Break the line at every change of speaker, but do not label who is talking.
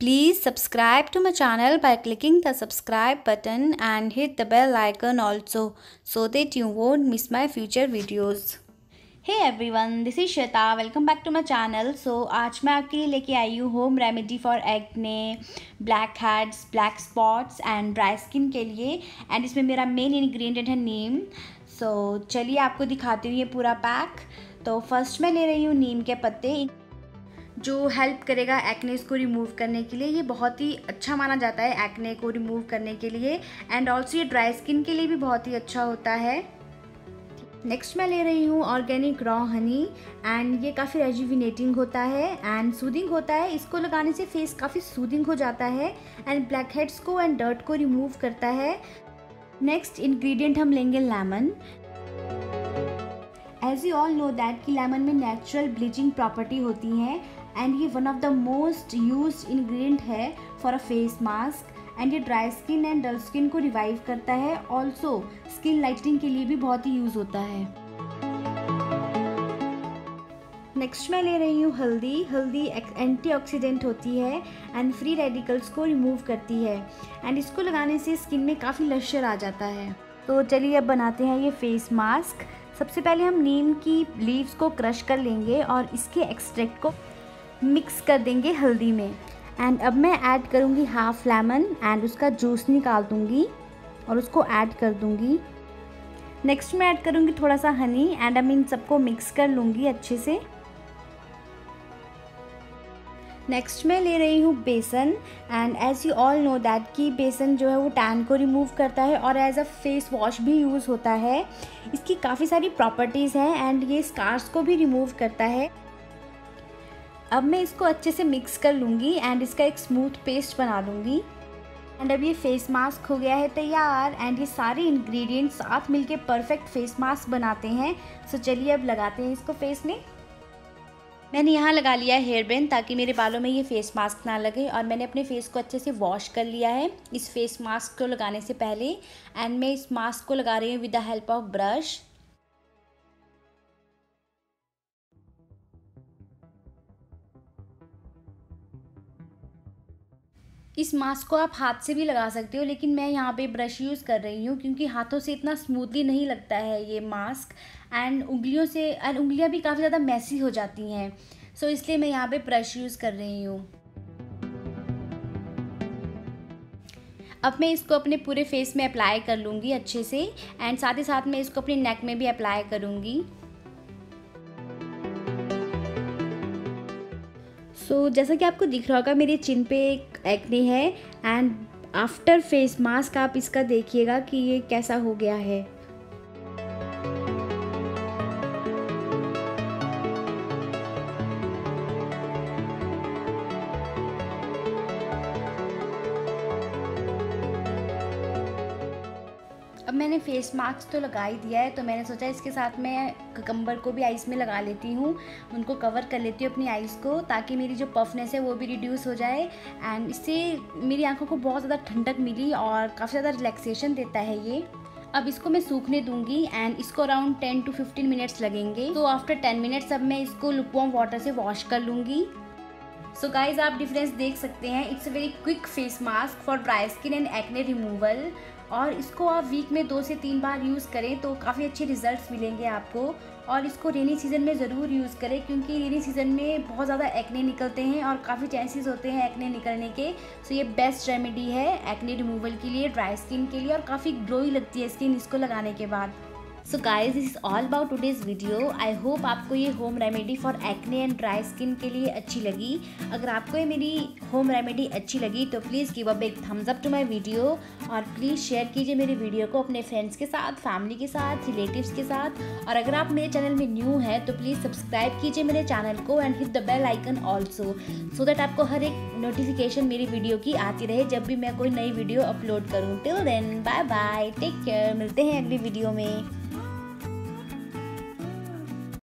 Please subscribe to my channel by clicking the subscribe button and hit the bell icon also so that you won't miss my future videos. Hey everyone, this is Shweta. Welcome back to my channel. So आज मैं आपके लिए लेके आई हूँ home remedy for acne blackheads black spots and dry skin के लिए and इसमें मेरा मेन इंग्रेडिएंट है नीम सो so, चलिए आपको दिखाती हूँ ये पूरा पैक तो फ़र्स्ट मैं ले रही हूँ नीम के पत्ते जो हेल्प करेगा एक्नेस को रिमूव करने के लिए, ये बहुत ही अच्छा माना जाता है एक्ने को रिमूव करने के लिए एंड ऑल्सो ये ड्राई स्किन के लिए भी बहुत ही अच्छा होता है। नेक्स्ट मैं ले रही हूँ ऑर्गेनिक रॉ हनी एंड ये काफ़ी रेजिविनेटिंग होता है एंड सूदिंग होता है। इसको लगाने से फेस काफ़ी सूदिंग हो जाता है एंड ब्लैक हेड्स को एंड डर्ट को रिमूव करता है। नेक्स्ट इंग्रेडिएंट हम लेंगे lemon as you all know that कि लेमन में नेचुरल ब्लीचिंग प्रॉपर्टी होती हैं एंड ये one of the most use ingredient है for a face mask and ये dry skin and dull skin को रिवाइव करता है. ऑल्सो स्किन लाइटनिंग के लिए भी बहुत ही यूज़ होता है। नेक्स्ट मैं ले रही हूँ हल्दी। हल्दी एंटीऑक्सीडेंट होती है एंड फ्री रेडिकल्स को रिमूव करती है। एंड इसको लगाने से स्किन में काफ़ी लश्चर आ जाता है। तो चलिए अब बनाते हैं ये फेस मास्क सबसे पहले हम नीम की लीव्स को क्रश कर लेंगे और इसके एक्सट्रैक्ट को मिक्स कर देंगे हल्दी में। एंड अब मैं ऐड करूँगी हाफ़ लेमन एंड उसका जूस निकाल दूँगी और उसको ऐड कर दूँगी। नेक्स्ट मैं ऐड करूँगी थोड़ा सा हनी एंड अब इन सबको मिक्स कर लूँगी अच्छे से। नेक्स्ट मैं ले रही हूँ बेसन and as you all know that कि बेसन जो है वो टैन को रिमूव करता है और एज अ फेस वॉश भी यूज़ होता है। इसकी काफ़ी सारी प्रॉपर्टीज़ हैं एंड ये स्कार्स को भी रिमूव करता है। अब मैं इसको अच्छे से मिक्स कर लूँगी एंड इसका एक स्मूथ पेस्ट बना लूँगी। एंड अब ये फेस मास्क हो गया है तैयार एंड ये सारे इंग्रेडिएंट्स साथ मिलके परफेक्ट फेस मास्क बनाते हैं। सो so चलिए अब लगाते हैं इसको फेस में। मैंने यहाँ लगा लिया हेयर बैंड ताकि मेरे बालों में ये फेस मास्क ना लगे और मैंने अपने फेस को अच्छे से वॉश कर लिया है इस फेस मास्क को लगाने से पहले। एंड मैं इस मास्क को लगा रही हूँ with the help of brush इस मास्क को आप हाथ से भी लगा सकते हो लेकिन मैं यहाँ पे ब्रश यूज़ कर रही हूँ क्योंकि हाथों से इतना स्मूथली नहीं लगता है ये मास्क एंड उंगलियों से एंड उंगलियाँ भी काफ़ी ज़्यादा मैसी हो जाती हैं। सो so, इसलिए मैं यहाँ पे ब्रश यूज़ कर रही हूँ। अब मैं इसको अपने पूरे फेस में अप्लाई कर लूँगी अच्छे से एंड साथ ही साथ मैं इसको अपने नेक में भी अप्लाई करूँगी। सो so, जैसा कि आपको दिख रहा होगा मेरे चिन पे एक एक्ने है एंड आफ्टर फेस मास्क आप इसका देखिएगा कि ये कैसा हो गया है। मैंने फेस मास्क तो लगा ही दिया है तो मैंने सोचा इसके साथ मैं ककम्बर को भी आइस में लगा लेती हूँ। उनको कवर कर लेती हूँ अपनी आइस को, ताकि मेरी जो पफनेस है वो भी रिड्यूस हो जाए। एंड इससे मेरी आँखों को बहुत ज़्यादा ठंडक मिली और काफ़ी ज़्यादा रिलैक्सेशन देता है ये। अब इसको मैं सूखने दूँगी एंड इसको around ten to fifteen minutes लगेंगे। तो आफ्टर टेन मिनट्स अब मैं इसको लुपवॉम वाटर से वॉश कर लूँगी। सो so गाइज़ आप डिफरेंस देख सकते हैं। It's a very quick face mask for dry skin and acne removal और इसको आप वीक में दो से तीन बार यूज़ करें तो काफ़ी अच्छे रिजल्ट्स मिलेंगे आपको। और इसको रेनी सीज़न में ज़रूर यूज़ करें क्योंकि रेनी सीज़न में बहुत ज़्यादा एक्ने निकलते हैं और काफ़ी चांसेस होते हैं एक्ने निकलने के। सो ये बेस्ट रेमेडी है एक्ने रिमूवल के लिए ड्राई स्किन के लिए और काफ़ी ग्लोई लगती है स्किन इसको लगाने के बाद। So guys is all about today's video I hope आपको ये home remedy for acne and dry skin के लिए अच्छी लगी। अगर आपको ये मेरी होम रेमेडी अच्छी लगी तो प्लीज़ गिव अप एक thumbs up to my video और प्लीज़ शेयर कीजिए मेरे वीडियो को अपने फ्रेंड्स के साथ फैमिली के साथ रिलेटिव्स के साथ। और अगर आप मेरे चैनल में न्यू हैं तो प्लीज़ सब्सक्राइब कीजिए मेरे चैनल को and hit the bell icon also so that आपको हर एक नोटिफिकेशन मेरी वीडियो की आती रहे जब भी मैं कोई नई वीडियो अपलोड करूँ। Till then bye bye take care मिलते हैं अगली वीडियो में.